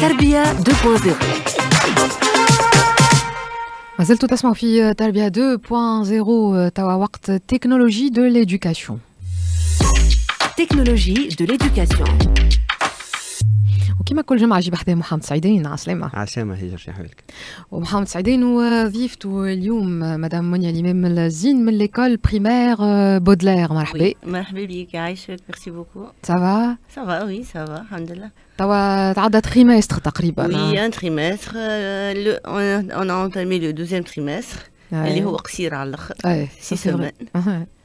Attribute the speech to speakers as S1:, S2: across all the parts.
S1: تربية 2.0
S2: ما زلتوا تسمعوا في تربية 2.0 توا وقت technologie de l'éducation
S1: technologie de l'éducation
S2: وكما كل جمعة أجيب حذايا محمد سعيدين. عسلامة
S3: عسلامة هجر شي حوالك.
S2: ومحمد سعيدين وضيفته اليوم مدام منيا الإمام الزين من l'école primaire Baudelaire مرحبا.
S4: مرحبا بك يعيشك merci beaucoup
S2: ça
S4: va ça va oui ça va الحمد لله.
S2: توا تعدى trimestre تقريبا.
S4: Trimestre. euh, le- on, a, entamé le deuxième trimestre. اللي هو قصير على الأخر
S2: أي six
S4: semaines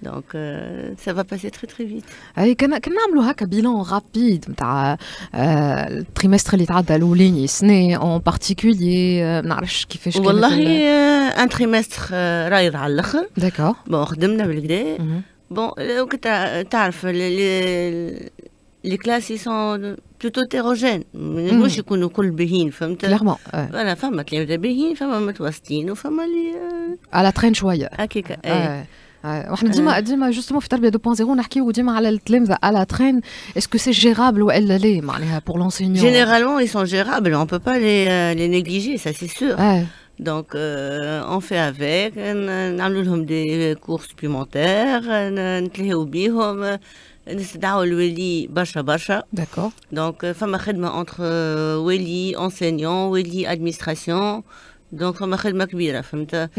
S4: donc ça va passer très très vite
S2: أي كنا كنا نعملوا هكا bilan rapide نتاع ال trimestre اللي تعدى الاولاني السنة en particulier ما نعرفش كيفاش
S4: والله
S2: ال-
S4: un trimestre rare على الأخر.
S2: d'accord
S4: bon خدمنا بالقدا. bon كنت تعرف les classes sont plutôt hétérogènes ما ينجموش يكونوا كل باهين فهمت
S2: clairement
S4: voilà فما تلامذه باهين فما متوسطين وفما اللي آه،
S2: à la traîne شوية
S4: هكاك اي
S2: آه. آه. وإحنا ديما ديما justement في تربيه 2.0 نحكيو ديما على التلامذه à la traîne est-ce que c'est gérable والا لا معناها pour l'enseignant
S4: Généralement, ils sont gérables, on ne peut pas les, euh, les négliger, ça c'est sûr.
S2: آه
S4: Donc, euh, on fait avec, ن- نعملوا لهم des cours supplémentaires, ن- نتلهوا بيهم, نستدعوا الولي برشا برشا. d'accord euh, فما entre euh, ولي, enseignant, ولي, administration. Donc, فما خدمة كبيرة فهمت؟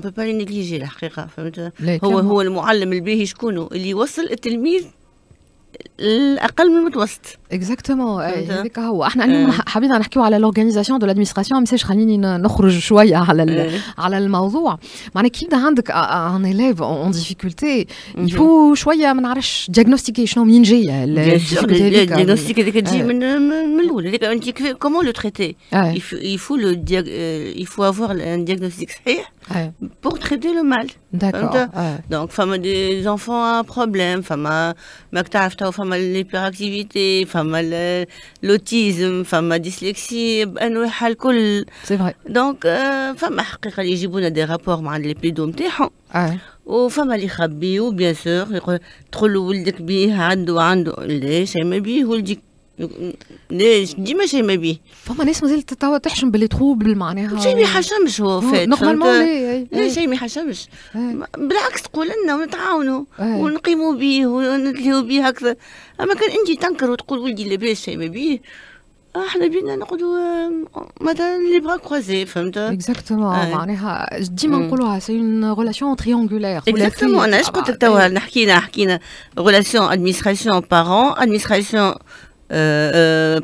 S4: peut pas les négliger الحقيقة فهمت؟ هو هو المعلم الباهي شكونه اللي يوصل التلميذ الأقل من المتوسط.
S2: exactement
S4: فهمت؟
S2: هذاك هو إحنا اليوم
S4: آه.
S2: حبينا نحكيو على l'organisation de l'administration ما خليني ن- نخرج شوية على ال-
S4: إيه.
S2: على الموضوع معناها كي يبدا عندك un élève en difficulté
S4: مهم.
S2: يفو شوية ما نعرفش diagnostiquer شنو منين جاية ال-
S4: Bien sûr,
S2: ال difficulté
S4: le
S2: هذيك.
S4: diagnostic هذيك تجي
S2: آه.
S4: من من من الأول هذيك أنت كيف- comment le traiter
S2: آه.
S4: il faut il faut le dia- euh, il faut avoir un diagnostic صحيح
S2: آه.
S4: pour traiter le mal
S2: d'accord
S4: فهمت؟
S2: آه.
S4: donc فما des enfants à problème فما ماك تعرف تو فما l'hyperactivité فما ال- l'autisme فما dyslexie بانواعها الكل
S2: c'est vrai
S4: donc آه، فما حقيقه اللي يجيبوا لنا des rapports مع les pédo نتاعهم
S2: آه
S4: وفما اللي يخبيو bien sûr يقول تقول له ولدك بيه عنده عنده لا شي ما بيه ولدك ليش؟ ديما شي ما بيه
S2: فما ناس مازالت توا تحشم ب les troubles معناها.
S4: شي ما يحشمش هو فات normalement؟
S2: لا
S4: لا شي ما يحشمش. بالعكس تقول لنا ونتعاونوا. ونقيموا بيه ونتلهوا بيه هكذا. أما كان انت تنكر وتقول ولدي لاباس شي ما بيه أحنا بينا نقعدوا آه، مثلا les bras croisés فهمت؟ exactement.
S2: معناها ديما. نقولوها c'est une relation triangulaire
S4: exactement أنا اش قلت لك توا حكينا حكينا relation administration parent administration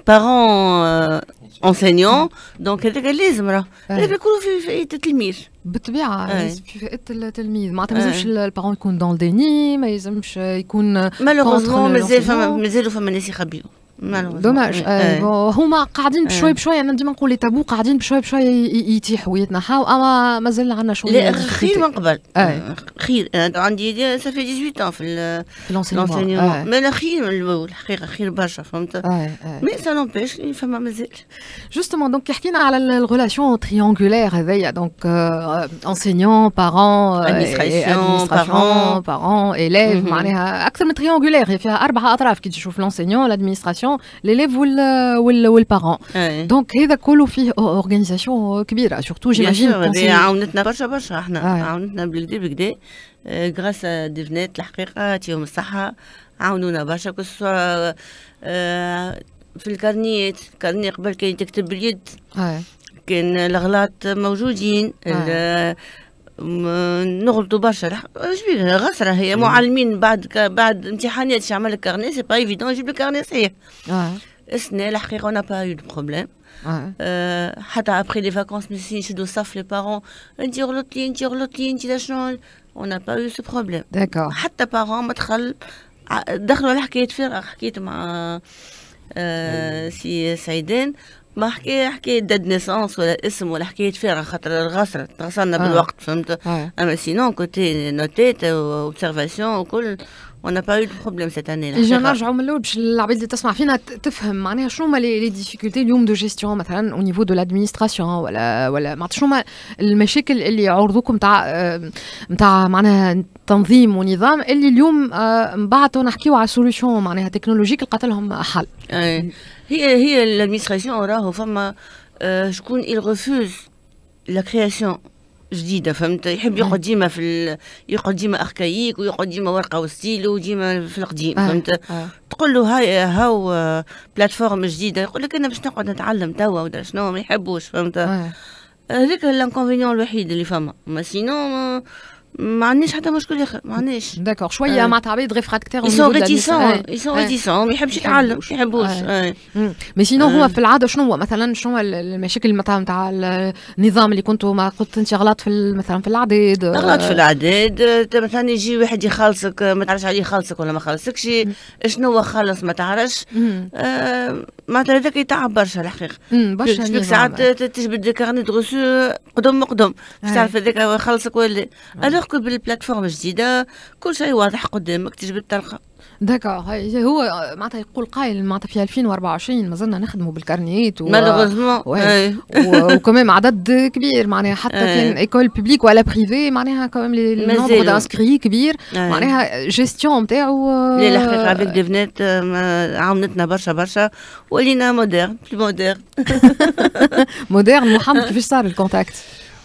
S4: parent enseignant donc هذاك لازم راه هذاك كله في فائدة التلميذ
S2: بالطبيعة
S4: آه.
S2: لازم في فائدة التلميذ معناتها ما
S4: آه.
S2: يلزمش ال parent يكون dans le déni ما يلزمش يكون
S4: malheureusement
S2: Contre
S4: مازال فما
S2: l'enseignant.
S4: مازالوا فما ناس يخبيو malheureusement.
S2: dommage
S4: آه.
S2: bon هما قاعدين
S4: آه.
S2: بشوي بشوي أنا ديما نقول les tabous قاعدين بشوي بشوي ي- يتيحوا ويتنحاو أما مازال عندنا شوية
S4: لا خير من قبل
S2: آه.
S4: خير أنا عندي ça fait 18 ans في
S2: في l'enseignement
S4: l'enseignement mais خير من الأول الحقيقة خير برشا فهمت؟ mais ça n'empêche فما مازال.
S2: justement donc حكينا على ال relation triangulaire هذيا donc enseignant parents
S4: Administration,
S2: parents
S4: parents.
S2: parents élèves
S4: مهم.
S2: معناها أكثر من triangulaire هي فيها أربع اطراف كي تشوف l'enseignant l'administration l'élève وال وال parents
S4: آه.
S2: donc هذا كله فيه organisation كبيره surtout
S4: Bien sûr,
S2: جيماجين
S4: هذه عاونتنا برشا برشا إحنا
S2: آه.
S4: عاونتنا بالكدا بالكدا غراس دي فنات الحقيقة يعطيهم الصحة. عاونونا برشا كسوا في الكارنيات الكارني قبل كان تكتب باليد. كان الأغلاط موجودين. نغلطوا برشا. بيك؟ غسره هي. معلمين بعد بعد امتحانات شي عمل الكارني سي با إيفيدون يجيب لك كارني صحيح. السنة الحقيقة أنا با يو بروبليم آه، حتى ابخي لي فاكونس مسين يشدوا صف لي بارون انت غلطتي انت غلطتي انت لا شنو اون با يو سو بروبليم
S2: داكور
S4: حتى بارون ما دخل ع- دخلوا على حكايه فرق حكيت مع آه، سي سعيدان ما حكي حكايه داد نيسونس ولا اسم ولا حكايه فرق خاطر غسرت غسلنا
S2: آه.
S4: بالوقت فهمت
S2: آه.
S4: اما سينون كوتي نوتيت اوبسيرفاسيون وكل on n'a pas eu de problème cette année.
S2: اجا نرجعوا من الأول باش العباد اللي تسمع فينا تفهم معناها شنو هما les difficultés اليوم دو جيستيون مثلا au niveau de l'administration ولا ولا معناتها شنو هما المشاكل اللي يعرضوكم نتاع نتاع معناها تنظيم ونظام اللي اليوم من بعد نحكيو على solution معناها technologique لقات لهم حل.
S4: هي هي l'administration راهو فما شكون il refuse la création جديدة فهمت؟ يحب يقعد ديما في يقعد ديما archaïque ويقعد ديما ورقة وستيلو وديما في القديم فهمت؟ تقول له هاي هاو plateforme جديدة يقول لك أنا باش نقعد نتعلم توا ولا شنو ما يحبوش فهمت؟ هذاك ال inconvénient الوحيد اللي فما. mais sinon ما عندناش حتى مشكل اخر ما عندناش.
S2: d'accord شوية معناتها عباد
S4: ils sont réticents ils sont réticents ما يحبش يتعلم ما يحبوش
S2: mais sinon هو في العادة شنو هو؟ مثلا شنو المشاكل مثلا نتاع النظام اللي كنتوا ما قلت أنت غلط في مثلا في الاعداد
S4: غلط في الاعداد مثلا يجي واحد يخلصك ما تعرفش عليه خلصك ولا ما خلصكش شنو هو خلص ما تعرفش. معناتها هذاك يتعب برشا الحقيقة. برشا ساعات تجبد carnet de reçus قدم قدم باش تعرف هذاك خلصك ولا alors que بال plateforme الجديدة كل شيء واضح قدامك تجبد تلقى.
S2: d'accord هو معناتها يقول قايل معناتها في 2024 مازلنا نخدموا بالكارنيات
S4: و... malheureusement
S2: وكمان عدد كبير معناها حتى كان école publique ولا privée معناها كمان ال nombre d'inscrits كبير معناها جيستيون نتاعو
S4: لا الحقيقة دي فنات عاونتنا برشا برشا ولينا moderne plus moderne
S2: moderne محمد كيفاش صار ال contact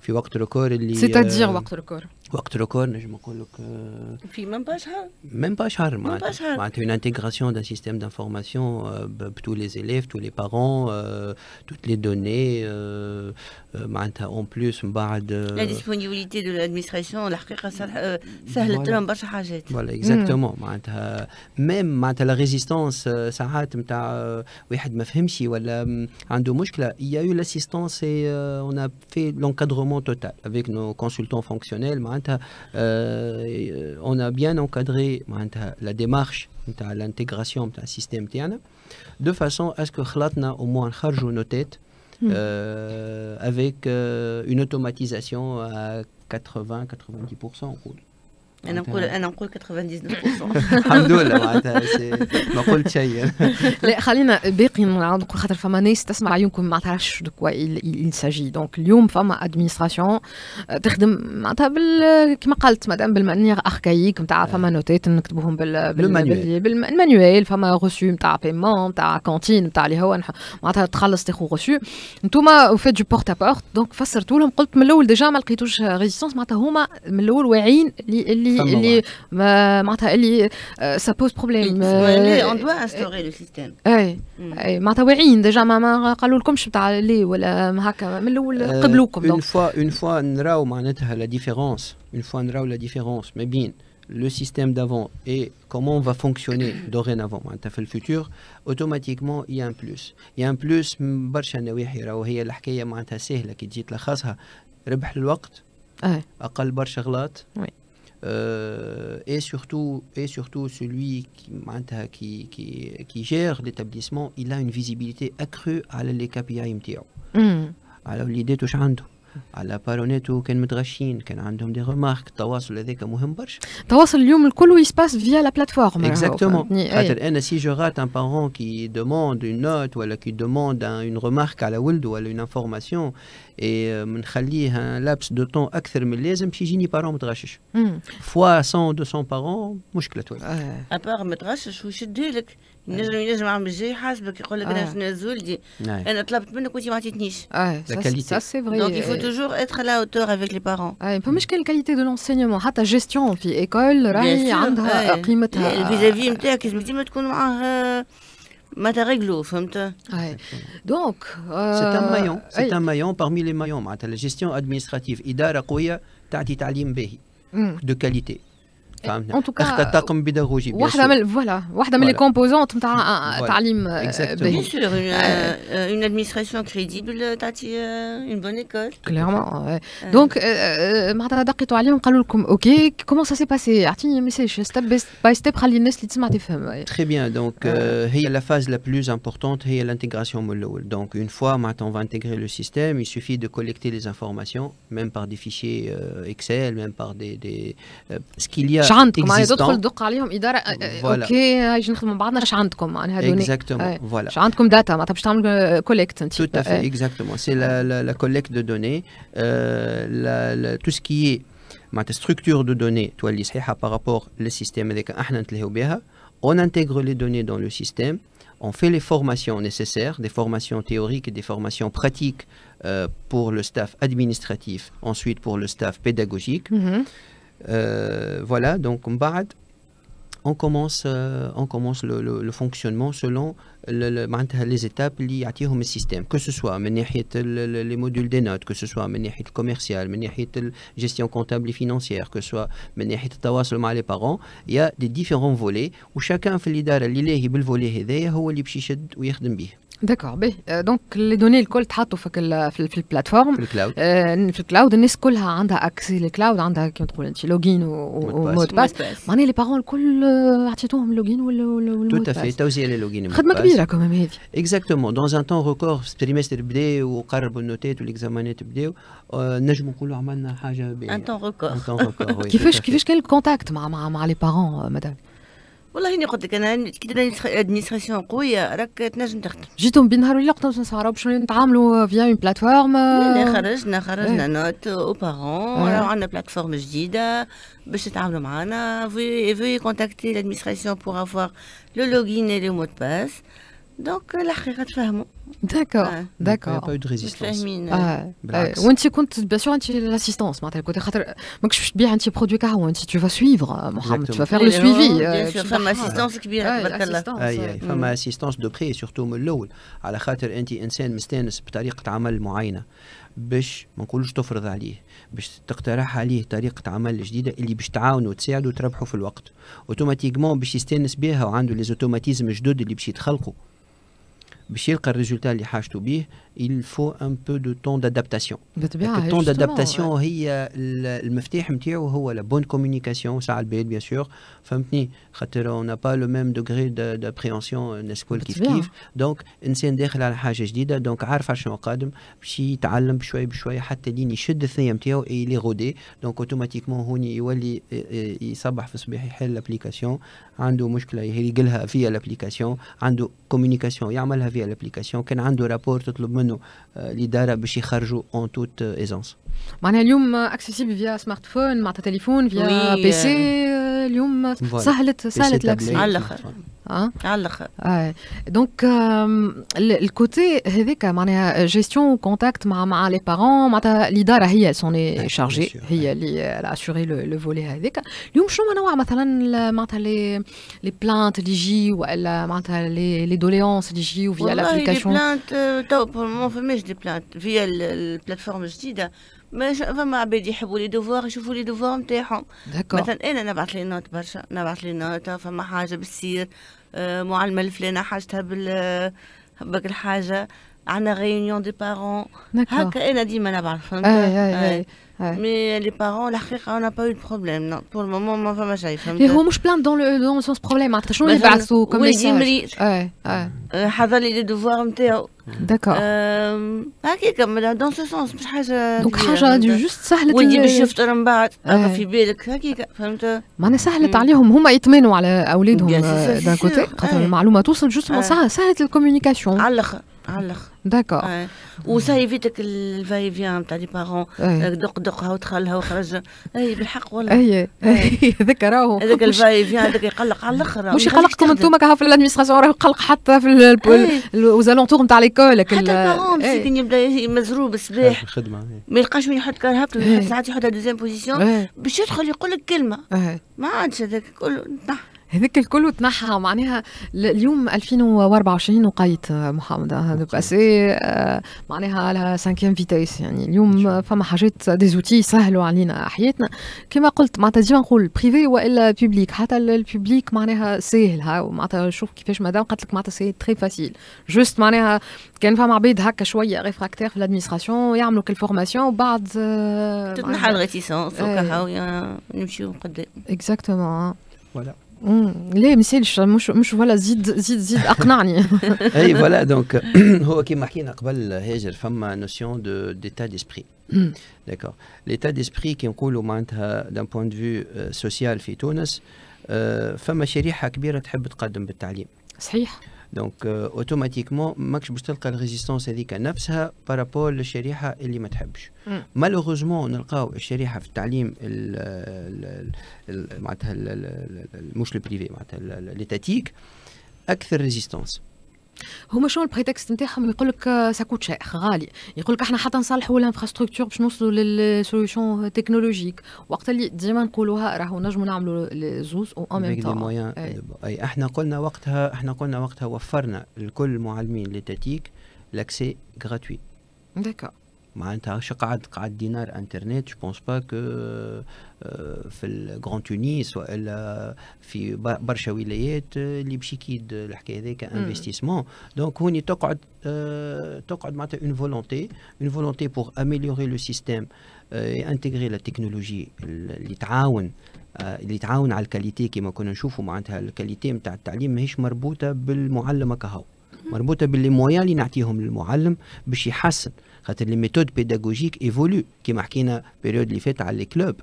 S3: في وقت record اللي
S2: c'est-à-dire وقت record
S3: وقت record نجم نقول لك
S4: في même pas شهر
S3: même pas شهر معناتها. معناتها une intégration d'un système d'information euh, tous les élèves tous les parents euh, toutes les données euh, معناتها en plus من بعد
S4: la disponibilité de l'administration الحقيقة سهلت لهم برشا حاجات
S3: voilà exactement معناتها même معناتها la résistance ساعات نتاع واحد ما فهمش ولا عنده مشكلة. il y a eu l'assistance et on a fait l'encadrement total avec nos consultants fonctionnels معناتها. اون ا بيان انكادري معناتها لا ديمارش نتاع l'intégration نتاع السيستم تاعنا دو فاسون اسكو خلطنا أو موان نخرجوا نو تيت euh, avec euh, une automatisation à 80-90%.
S4: أنا نقول أنا نقول 99%
S3: الحمد لله معناتها ما قلت شيء.
S2: لا خلينا باقي نقول خاطر فما ناس تسمع يمكن ما تعرفش دو s'agit. دونك اليوم فما ادمينستراسيون تخدم معناتها بال كما قلت مادام بال manière archaïque نتاع فما نوتات نكتبوهم بال بال manuel فما reçu نتاع paiement نتاع cantine نتاع اللي هو معناتها تخلص تاخذ غوسو انتوما وفات de porte à porte donc فسرتوا لهم قلت من الأول déjà ما لقيتوش résistance معناتها هما من الأول واعيين اللي اللي اللي معناتها اللي ça pose problème
S4: on doit instaurer le système
S2: أي. أي. معناتها واعيين. déjà ما, ما قالوا لكمش بتاع لي ولا هكا. من الأول قبلوكم
S3: une fois une fois نراو معناتها la différence une fois نراو la différence ما بين le système d'avant et comment on va fonctionner dorénavant في ال futur automatiquement il y a un plus. Il y a un plus برشا نواحي راهو. هي الحكاية معناتها سهلة. كي تجي تلخصها ربح الوقت أقل برشا غلط Euh, et surtout et surtout celui qui, qui, qui, qui gère l'établissement il a une visibilité accrue à les KPI على بارونيتو كان متغشين كان عندهم des remarques التواصل هذاك مهم برشا.
S2: التواصل اليوم الكل se passe via la
S3: plateforme exactement خاطر أنا si je rate un parent qui demande une note ولا qui demande une remarque على ولده ولا une information et منخليه laps de temps أكثر من اللازم باش يجيني parent متغشش. fois 100 200 parents مشكلة تولي
S4: ابار متغشش ويشد لك ينجم ينجم عام الجاي يحاسبك يقول لك أنا شنو ولدي أنا طلبت منك وانت ما عطيتنيش
S2: آه ça c'est vrai
S4: donc il faut toujours être à la hauteur avec
S2: les parents آه فماش كان ال qualité de l'enseignement حتى جيستيون في école راهي عندها قيمتها
S4: ال vis-à-vis نتاعك لازم ديما تكون معاه ما تريغلو فهمت
S2: donc
S3: c'est un maillon c'est un maillon parmi les maillons. معناتها la gestion administrative اداره قويه تعطي تعليم باهي de qualité فهمتني؟ اخذ طاقم بيداغوجي
S2: واحدة من voilà واحدة من les composantes نتاع تعليم
S4: bien sûr une administration crédible تعطي une bonne école
S2: clairement donc معناتها دقيتوا عليهم قالوا لكم OK comment ça s'est passé أعطيني message step by step خلي الناس اللي تسمع تفهم
S3: très bien donc هي la phase la plus importante هي l'intégration من الأول. donc une fois معناتها on va intégrer le système il suffit de collecter les informations même par des fichiers Excel même par des des ce qu'il y a
S2: اش عندكم يعني تدخل تدق عليهم اداره اوكي هاي نخدموا مع بعضنا اش عندكم معناها
S3: دوني اكزاكتومون فوالا
S2: اش عندكم داتا معناتها باش تعمل كوليكت انت
S3: tout à fait exactement c'est la, la, la collecte de données euh, la, la, tout ce qui est معناتها structure de données تولي صحيحه par rapport للسيستم هذاك احنا نتلهوا بها on intègre les données dans le système on fait les formations nécessaires, des formations théoriques et des formations pratiques euh, pour le staff administratif, ensuite pour le staff pédagogique. Mm -hmm. euh, voilà, donc on commence, euh, on commence le, le, le, fonctionnement selon le, le, les étapes liées à le système, que ce soit les modules des notes, que ce soit le commercial, la gestion comptable et financière, que ce soit les parents, il y a des différents volets où chacun fait l'idée اللي le volet هذايا هو اللي باش يشد ويخدم به.
S2: داكور باهي donc les données الكل تحطوا في في, في ال plateforme
S3: في ال cloud
S2: آه في ال cloud الناس كلها عندها accès لل cloud عندها كيما تقول انت login و mot de passe معناها les parents الكل عطيتوهم ال login
S3: وال mot de passe تو افي توزيع les login
S2: خدمه كبيره كمان هذه
S3: exactement dans un temps record ال trimestre بدا وقربوا النوتات والاكزامانات بداو نجموا نقولوا عملنا حاجة
S4: un temps record
S2: كيفاش كيفاش كان ال contact مع مع مع لي parents مدام
S4: والله إني قلت لك أنا كي دير administration قوية راك تنجم تخدم.
S2: جيتهم بنهار ولا قلتوا نسهروا باش نتعاملوا via une plateforme
S4: لا خرجنا خرجنا note aux parents راه عندنا plateforme جديده باش تتعاملوا معنا في contacter pour avoir le login et le mot de passe. donc الحقيقة تفهموا.
S2: d'accord d'accord
S3: pas de résistance
S2: وانت كنت bien sûr انت l'assistance معناتها كنت خاطر ماكش باش تبيع un produit كهو انت tu vas suivre محمد tu vas faire le suivi
S4: فما assistance كبيره تبارك الله
S3: اي اي فما assistance de près surtout من الأول على خاطر انت انسان مستانس بطريقه عمل معينه باش ما نقولوش تفرض عليه باش تقترح عليه طريقة عمل جديدة اللي باش تعاونوا وتساعدوا وتربحوا في الوقت automatiquement باش يستانس بها وعنده les automatismes جدد اللي باش يتخلقوا باش يلقى ال résultat اللي حاجته بيه il faut un peu de temps d'adaptation. Temps d'adaptation هي المفتاح نتاعو هو la bonne communication ساعة البيت bien sûr. فهمتني؟ خاطر n'a pas le même degré d'appréhension الناس الكل كيف كيف. donc إنسان داخل على حاجة جديدة donc عارف على شنو قادم باش يتعلم بشوي بشوي حتى لين يشد الثنية نتاعو il est guidé donc automatiquement هوني يولي يصبح في الصباح يحل l'application عنده مشكلة يلقلها via l'application عنده communication يعملها via l'application كان عنده rapport تطلب منه انه الاداره باش يخرجوا en toute aisance
S2: معناها اليوم accessible via smartphone معناتها تليفون via PC اليوم سهلت سهلت
S4: ال accès على الآخر آه على الآخر
S2: آه donc ال côté هذاك معناها gestion contact مع مع les parents معناتها الاداره هي s'en charger هي اللي assurer le volet هذاك اليوم شنو نوع مثلا معناتها les les plaintes اللي يجي ولا معناتها les les doléances اللي يجيو via l'application
S4: والله les plaintes تو ما فماش des plaintes via ال plateforme الجديده ما فما عباد يحبوا les devoirs يشوفوا les devoirs نتاعهم مثلا أنا نبعث لي نوت برشا نبعث لي نوت فما حاجة بالسير آه معلمه الفلانه حاجتها بال بك الحاجة عندنا غيونيون دي بارون هكا أنا ديما نبعث فهمت
S2: اي اي اي
S4: مي لي بارون الحقيقة أنا با يو بروبليم نو بور المومون ما فما شيء فهمت
S2: هو مش بلان دون لو دون سونس بروبليم معناتها شنو اللي يبعثوا كم
S4: ولدي مريض
S2: اي اي
S4: حضر لي لي دوفوار نتاعو
S2: داكور
S4: هكاك دون سو سونس مش حاجة
S2: دونك حاجة دي جوست سهلت
S4: ولدي باش يفطر من بعد في بالك هكاك فهمت
S2: معناها سهلت عليهم هما يطمنوا على اولادهم d'un côté خاطر المعلومه توصل juste سهلت ال communication
S4: على الآخر على الآخر
S2: d'accord
S4: و ça évite ال va-et-vient تاع les parents دق دقها ودخلها وخرج اي بالحق والله.
S2: أي هذاك راهو
S4: هذاك ال va-et-vient هذاك يقلق على الآخر
S2: مش يقلقكم أنتم؟ كها في ال administration راه يقلق حتى في les alentours نتاع l'école
S4: حتى ال parent يبدأ مزروب الصباح ما يلقاش وين يحط كرهبته ساعات يحطها deuxième position باش يدخل يقول لك كلمة. ما عادش هذاك كله
S2: هذاك الكل تنحى معناها اليوم 2024 وقيت محمد. هذا passé آه، معناها على 5 vitesses يعني. اليوم فما حاجات des outils يسهلوا علينا حياتنا. كما قلت معناتها ديما نقول privé وإلا public حتى ال public معناها ساهل ها معناتها شوف كيفاش مدام قالت لك معناتها c'est très facile juste معناها كان فما عباد هكا شوية réfractaires في ال administration يعملوا كل formation وبعد
S4: آه، تتنحى ال réticence وكا نمشيو قدام
S2: exactement
S3: voilà
S2: لا ما يسالش مش مش ولا زيد زيد زيد اقنعني
S3: اي voilà donc هو كيما حكينا قبل هاجر فما notion de d'état d'esprit d'accord l'état d'esprit كي نقولوا معناتها d'un point de vue social في تونس فما شريحة كبيرة تحب تقدم بالتعليم.
S2: صحيح.
S3: donc automatiquement ماكش باش تلقى ال résistance هذيك نفسها par rapport للشريحه اللي ما تحبش malheureusement نلقاو الشريحه في التعليم معناتها مش ال privé معناتها l'étatique أكثر résistance
S2: هما شنو ال prétexte نتاعهم؟ يقول لك ساكوت شيخ غالي. يقول لك إحنا حتى نصلحوا ال infrastructure باش نوصلوا لل solution technologique وقت اللي ديما نقولوها راهو نجموا نعملوا زوز أو ان ميم
S3: أي. إحنا قلنا وقتها إحنا قلنا وقتها وفرنا لكل المعلمين لتاتيك لاكسي غراتوي
S2: داكور
S3: معناتها قعد قعد دينار انترنت جو بونس با كو في الجران تونيس وإلا في برشا ولايات اللي باش يكيد الحكاية هذيك انفستيسمون دونك هوني تقعد تقعد معناتها اون فولونتي une volonté pour améliorer le système intégrer la technologie اللي تعاون اللي تعاون على ال qualité كما كنا نشوفوا معناتها ال qualité نتاع التعليم ماهيش مربوطة بالمعلم كهو. مربوطة باللي اللي نعطيهم للمعلم باش يحسن خاطر les méthodes pédagogiques évoluent كيما حكينا période اللي فات على ال club.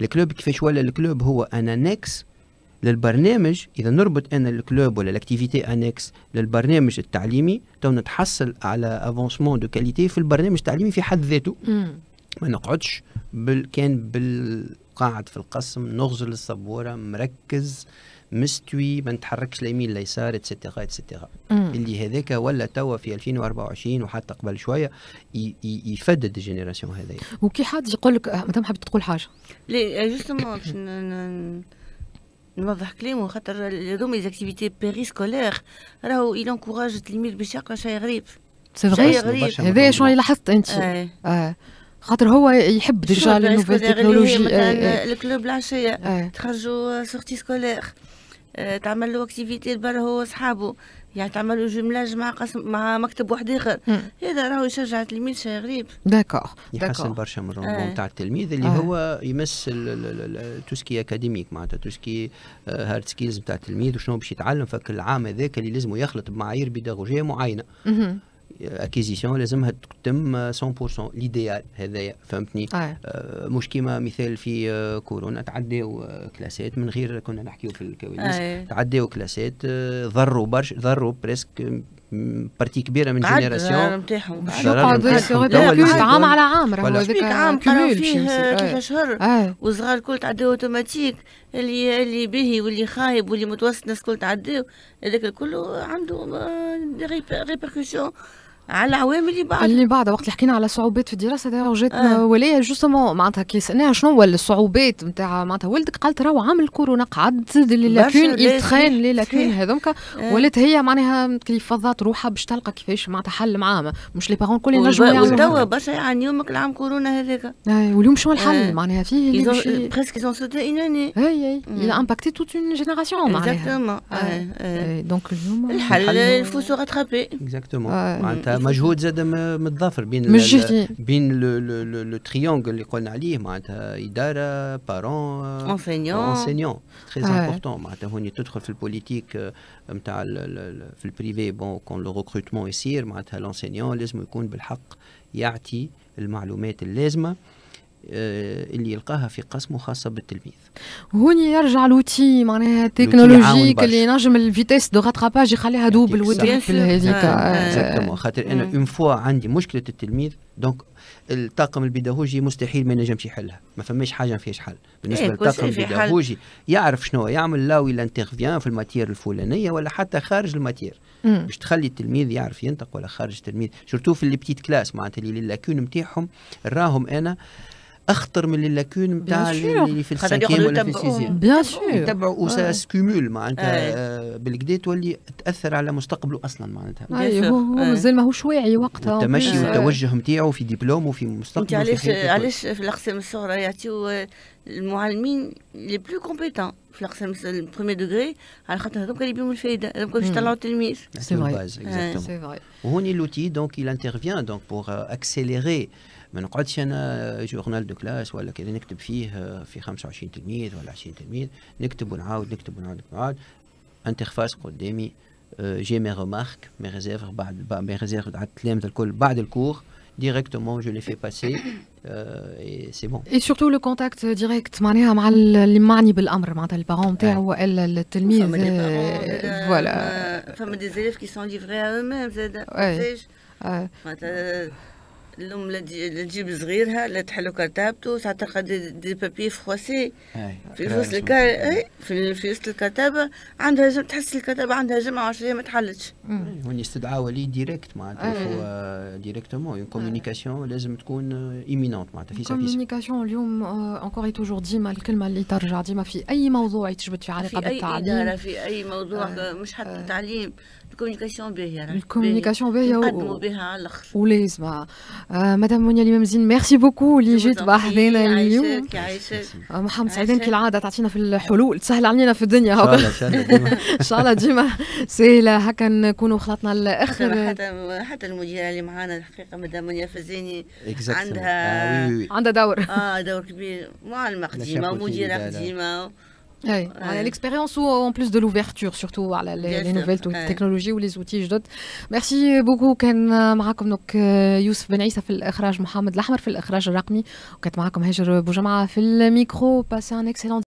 S3: ال club كيفاش ولا ال club هو un annexe للبرنامج إذا نربط أنا ال club ولا ال activité annexe للبرنامج التعليمي تو نتحصل على avancement de qualité في البرنامج التعليمي في حد ذاته. ما نقعدش بال كان بالقاعد في القسم نغزل السبورة مركز مستوي ما نتحركش ليمين ليسار et cetera et cetera اللي هذاك ولا توا في 2024 وحتى قبل شوية يفدد ال génération هذايا.
S2: وكي حد يقول لك آه، مدام حبيت تقول حاجة.
S4: لا justement باش نوضح كلامه خاطر هذوما les activités périscolaires راهو ils encouragent التلميذ باش يقرأ شيء غريب.
S2: c'est شيء غريب. هذا شنو اللي لاحظت أنت. آه. آه. خاطر هو يحب déjà ال nouvelle technologie
S4: مثلا ال club العشيه تخرجوا sortie scolaire. آه، تعمل له activité برا هو اصحابه يعني تعمل له jumelage مع قسم مع مكتب واحد آخر. هذا راهو يشجع التلميذ شيء غريب.
S2: d'accord
S3: يحسن برشا من ال rendement آه. تاع التلميذ اللي آه. هو يمس توسكي اكاديميك معناتها توسكي هارد سكيلز نتاع التلميذ وشنو باش يتعلم فك العام هذاك اللي لازم يخلط بمعايير بيداغوجية معينة. acquisition لازمها تتم 100% l'idéal هذايا فهمتني آه. آه مش كيما مثال في آه كورونا تعداو آه كلاسات من غير كنا نحكيو في الكواليس آه. تعداو كلاسات آه ضروا برش ضروا presque partie كبيرة من génération.
S2: نتاعهم عام على عام راهو
S4: هذاك عام قراو فيه ثلاثة اشهر والصغار الكل تعداو أوتوماتيك. اللي اللي باهي واللي خايب واللي متوسط الناس الكل تعداو هذاك الكل عنده ريبركسيون. على العوامل اللي بعد
S2: اللي بعد وقت اللي حكينا على صعوبات في الدراسة دايما جاتنا آه. ولايه جوستومون معناتها كي سألناها شنو هو الصعوبات نتاع معناتها ولدك؟ قالت راهو عامل كورونا قعد لي لاكون يتخان لي لاكون هذوك آه. ولات هي معناها كي فضات روحها باش تلقى كيفاش معناتها حل معاها. مش لي بارون الكل ينجموا
S4: يعملوا. وتوا برشا يعني يومك العام كورونا هذاك.
S2: آه. واليوم شنو الحل؟ آه. معناها فيه
S4: اللي بريسك ايزون سوتي اون اني
S2: اي اي il a impacté toute une génération
S4: معناها.
S2: donc اليوم
S4: الحل il faut se
S3: rattraper exactement معناتها مجهود زاد متضافر بين
S2: مش جهتين
S3: بين le triangle اللي قلنا عليه معناتها إدارة parents
S4: enseignant
S3: enseignant très important معناتها هوني تدخل في ال politique نتاع في ال privé bon quand le recrutement يصير معناتها l'enseignant لازم يكون بالحق يعطي المعلومات اللازمة. اللي يلقاها في قسمه خاصة بالتلميذ.
S2: هوني يرجع لوتي معناها تكنولوجيك اللي ينجم الفيتيس دو غاتراباج يخليها دوبل وتريبل هذيك.
S3: اكزاكتومون خاطر أنا اون فوا عندي مشكلة التلميذ دونك الطاقم البيداغوجي مستحيل ما ينجمش يحلها. ما فماش حاجة ما فيهاش حل. بالنسبة إيه للطاقم البيداغوجي يعرف شنو يعمل لا ولا انترفيان في الماتير الفلانية ولا حتى خارج الماتير. باش تخلي التلميذ يعرف ينطق ولا خارج التلميذ. شرتو في البتيت كلاس معناتها اللي اللاكون نتاعهم راهم أنا أخطر من اللاكون نتاع اللي في السانكيام ولا في السيزيام
S2: بيان سور
S3: يتبعوا أساس كومول معناتها بالكدا تولي تأثر على مستقبله أصلا معناتها.
S2: اي هو مازال ماهوش واعي وقتها
S3: التمشي والتوجه نتاعو في دبلوم وفي مستقبل
S4: أنت علاش علاش في الأقسام الصغرى يعطيو المعلمين لي بلو كومبيتون في الأقسام البرومي دوغري على خاطر هذوك اللي بيهم الفايدة هذوك باش يطلعوا التلميذ.
S2: سي فري
S3: وهوني l'outil donc il intervient donc pour accélérer ما نقعدش أنا journal de classe ولا كذا نكتب فيه في 25 تلميذ ولا 20 تلميذ نكتب ونعاود نكتب ونعاود نعاود interface قدامي j'ai mes remarques mes réserves بعد mes réserves على التلامذه الكل بعد الكور directement je les fais passer euh, et c'est bon.
S2: Et surtout le contact direct معناها مع اللي معني بالأمر معناتها ال parent نتاعو وإلا التلميذ
S4: فوالا فما دي زيليف كي سون ليفري ا eux-mêmes زاد معناتها الام لا تجيب صغيرها لا تحلو كرتابته ساعات تلقى دي, دي بابي فروسي في وسط الكار في في وسط الكتابة عندها جم... تحس الكتابة عندها جمعه 10 ما تحلتش.
S3: هوني استدعاء ولي ديريكت معناتها ديريكتومون اون كوميونيكاسيون لازم تكون ايمينونت معناتها في
S2: كوميونيكاسيون اليوم انكور اي توجور ديما الكلمة اللي ترجع ديما في أي موضوع يتجبد في علاقه بالتعليم
S4: في أي إدارة في أي موضوع مش حتى التعليم. ال communication باهيه
S2: ال communication باهيه
S4: نقدموا بها على الآخر
S2: ولازم مدام منيا الامام زين merci beaucoup اللي جيت بحذانا اليوم محمد سعيدين كالعاده تعطينا في الحلول تسهل علينا في الدنيا ان شاء الله ديما سهله هكا نكونوا خلطنا الآخر
S4: حتى حتى المديره اللي معانا الحقيقة مدام منيا فزيني عندها
S2: عندها دور
S4: آه دور كبير معلمه قديمه ومديره قديمه
S2: Oui, ouais. l'expérience ou en plus de l'ouverture surtout على les, les nouvelles ouais. technologies ou les outils جدد. merci beaucoup كان معكم donc يوسف بن عيسى في الاخراج محمد الاحمر في الاخراج الرقمي وكانت معكم هاجر بوجمعه في ال micro passez un excellent